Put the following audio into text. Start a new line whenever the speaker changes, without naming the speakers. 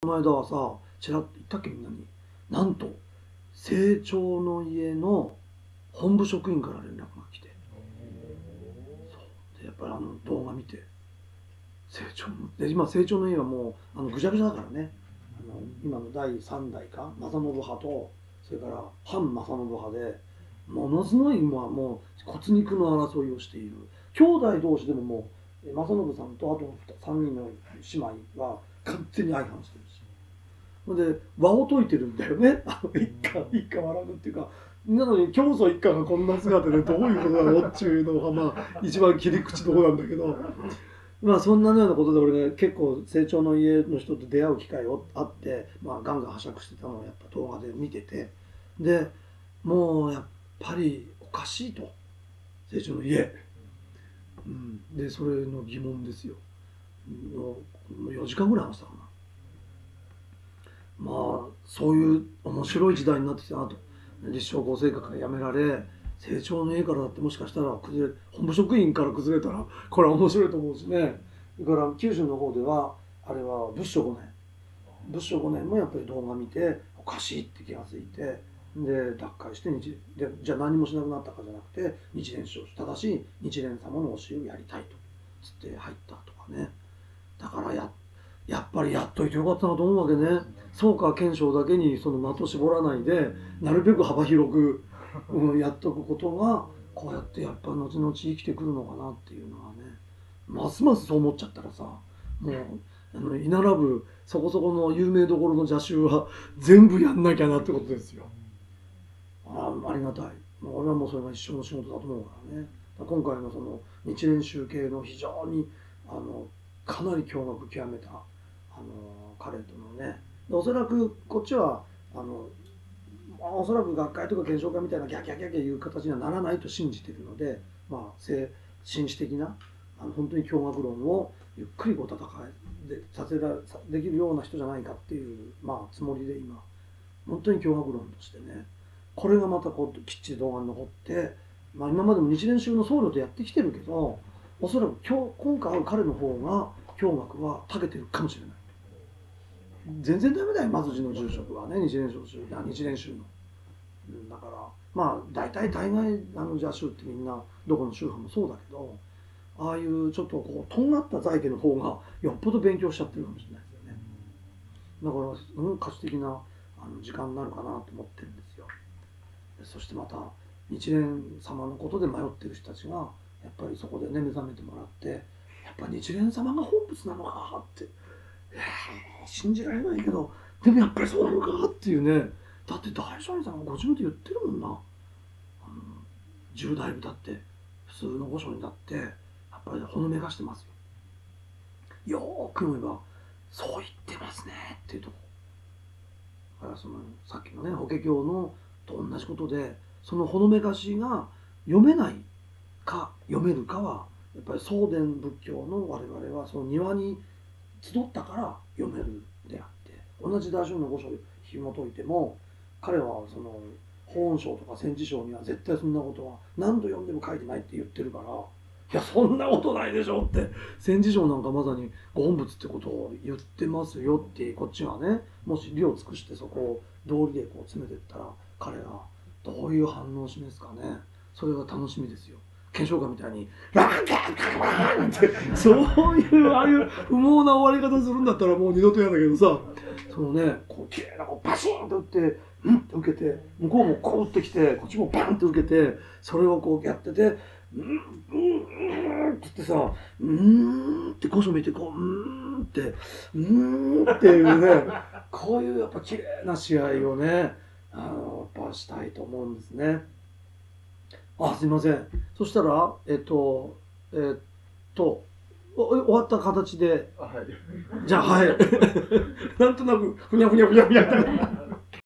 この間はさちらっと言ったっけみんなに。なんと成長の家の本部職員から連絡が来て。そう。でやっぱりあの動画見て成長ので今成長の家はもうあのぐちゃぐちゃだからね。あの今の第3代か正信派とそれから反正信派でものすごい今もう骨肉の争いをしている。兄弟同士でももう正信さんとあと3人の姉妹は完全に相反してるんで和を解いてるんだよね。あの一家一家笑うっていうかなのに教祖一家がこんな姿でどういうことなのっていうのがまあ一番切り口のとこなんだけど。まあそんなようなことで俺が結構成長の家の人と出会う機会があって、まあ、ガンガンはしゃくしてたのをやっぱ動画で見てて。でもうやっぱりおかしいと。成長の家、うん、でそれの疑問ですよ。の4時間ぐらい話したかな。まあそういう面白い時代になってきたなと。立正厚生学がやめられ成長の家からだってもしかしたら崩れ本部職員から崩れたらこれは面白いと思うしね。だから九州の方ではあれは仏所5年。仏所5年もやっぱり動画見ておかしいって気がついてで脱会して日でじゃあ何もしなくなったかじゃなくて日蓮聖ただしい日蓮様の教えをやりたいと。つって入ったとかね。だからややっぱりやっといてよかったなと思うわけねそうか賢章だけにその的絞らないでなるべく幅広く、うん、やっとくことがこうやってやっぱ後々生きてくるのかなっていうのはねますますそう思っちゃったらさもうあの居並ぶそこそこの有名どころの邪宗は全部やんなきゃなってことですよ。ああありがたい。もう俺はもうそれが一生の仕事だと思うからね。今回のその日蓮宗系の非常にあのかなり驚愕極めたあの彼とのね。おそらくこっちはあのおそらく学会とか検証会みたいなギャギャギャギャいう形にはならないと信じているので、まあ、性紳士的なあの本当に驚愕論をゆっくりこう戦いでさせらできるような人じゃないかっていう、まあ、つもりで今本当に驚愕論としてね。これがまたこうきっちり動画に残って、まあ、今までも日蓮宗の僧侶とやってきてるけどおそらく今日今回会う彼の方が驚愕は長けてるかもしれない。全然ダメだよ松寺の住職はね。日蓮宗あ日蓮宗の。うんだからまあ大体大概あの邪宗ってみんなどこの宗派もそうだけどああいうちょっとこうとんがった在家の方がよっぽど勉強しちゃってるかもしれないですよね。だからすごい価値的なあの時間になるかなと思ってるんですよ。そしてまた日蓮様のことで迷ってる人たちがやっぱりそこでね目覚めてもらってやっぱ日蓮様が本物なのかって。信じられないけどでもやっぱりそうなのかっていうね。だって大聖人さんがご自分で言ってるもんな。あの十代部だって普通の御所にだってやっぱりほのめかしてますよ。よーく読めばそう言ってますねっていうとこ。だからそのさっきのね法華経のと同じことでそのほのめかしが読めないか読めるかはやっぱり送伝仏教の我々はその庭に集ったから読めるであって同じ大乗の御所を紐解いても彼はその法恩章とか戦時章には絶対そんなことは何度読んでも書いてないって言ってるからいやそんなことないでしょって戦時章なんかまさにご本仏ってことを言ってますよってこっちがねもし理を尽くしてそこを道理でこう詰めてったら彼がどういう反応を示すかねそれが楽しみですよ。検証官みたいに「ラーンキャンカーン!」ってそういうああいう不毛な終わり方するんだったらもう二度と嫌だけどさそのねこう綺麗なこうバシーンと打ってうんって受けて向こうもこう打ってきてこっちもバンって受けてそれをこうやってて「うんうんうん」って言ってさ「うん」ってこそ見てこう「うん」って「うん」っていうねこういうやっぱ綺麗な試合をねあのやっぱしたいと思うんですね。あ、すみません。そしたら、えっと、えっと、お終わった形で、
はい。
じゃあ、はい。なんとなく、ふにゃふにゃふにゃふにゃって。